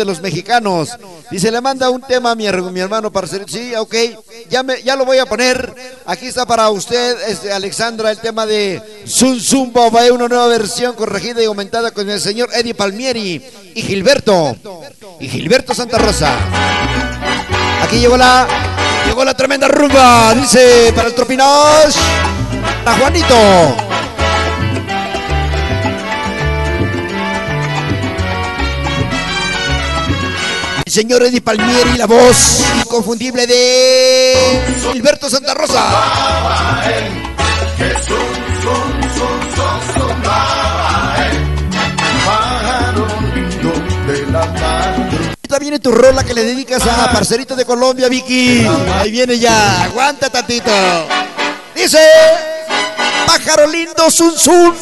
de los mexicanos. Dice, le manda un tema a mi, mi hermano parcerito. Sí, ok, ya, me, ya lo voy a poner. Aquí está para usted, este, Alexandra, el tema de Sun Sun Babae, una nueva versión corregida y aumentada con el señor Eddie Palmieri y Gilberto. Y Gilberto Santa Rosa. Aquí llegó la, llegó la tremenda rumba. Dice, para el Tropinash, para Juanito. El señor Eddie Palmieri, la voz inconfundible de Gilberto Santa Rosa. Esta viene tu rola que le dedicas a Parcerito de Colombia, Vicky. Ahí viene ya, aguanta tantito. Dice, pájaro lindo, sun sun.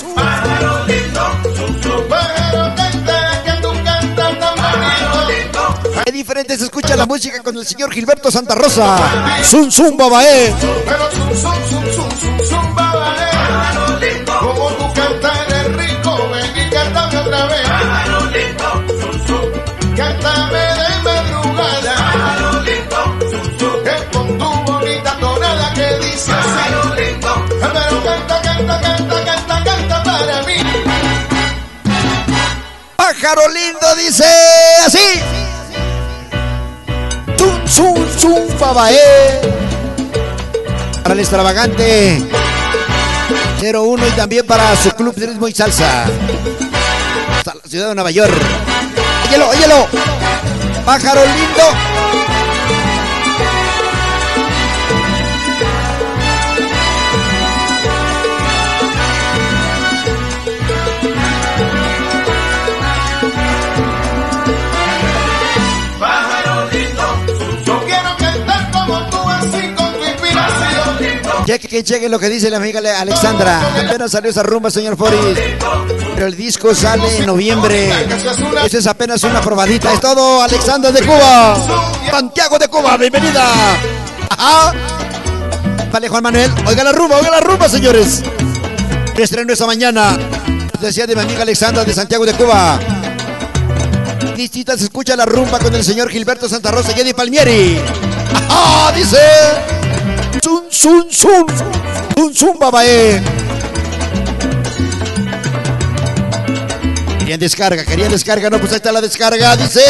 Diferente se escucha la música con el señor Gilberto Santa Rosa. Zum, zum, babae. Como tú cantas eres rico, ven y cántame otra vez. Cántame de madrugada. Que con tu bonita tonada que dice así. Pero canta, canta, canta, canta, canta para mí. Pájaro lindo dice así. Babae. Para el extravagante 01 y también para su club de ritmo y salsa. Hasta la ciudad de Nueva York. Óyelo, óyelo. Pájaro lindo. Inspiración. Cheque que cheque lo que dice la amiga Alexandra. Apenas salió esa rumba, señor Foris. Pero el disco sale en noviembre. Eso es apenas una probadita. Es todo, Alexandra de Cuba. Santiago de Cuba, bienvenida. Ajá. Vale, Juan Manuel. Oiga la rumba, oiga la rumba, señores. Estreno esta mañana. Decía de mi amiga Alexandra de Santiago de Cuba. Distinta se escucha la rumba con el señor Gilberto Santa Rosa y Eddie Palmieri. Ajá, dice. Sun, sun. Sun, sun, babae. Querían descarga, querían descarga. No, pues ahí está la descarga. Dice.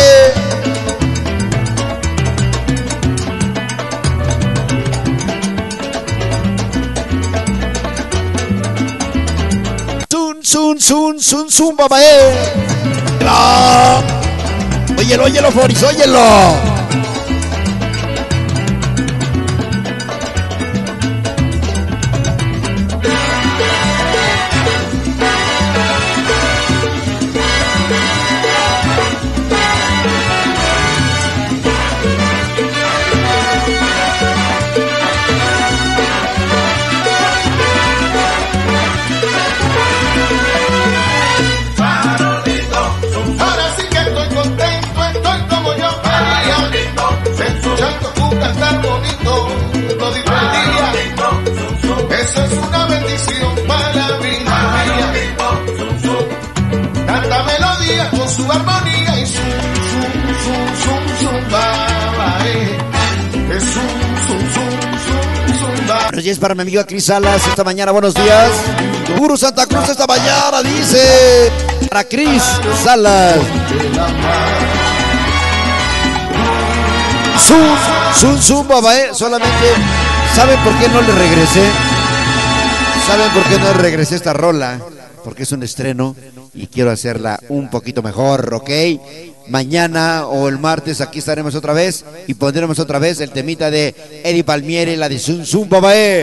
Sun, sun, sun, sun, sun, babae. Óyelo, óyelo, Foris, óyelo. Buenos días para mi amiga Cris Salas esta mañana, buenos días. Puro Santa Cruz esta mañana, dice. Para Cris Salas. Sun, sun, sun, babae. Solamente, ¿saben por qué no le regresé? ¿Saben por qué no le regresé esta rola? Porque es un estreno y quiero hacerla un poquito mejor, ¿ok? Mañana o el martes aquí estaremos otra vez y pondremos otra vez el temita de Eddie Palmieri, la de Sun Babae.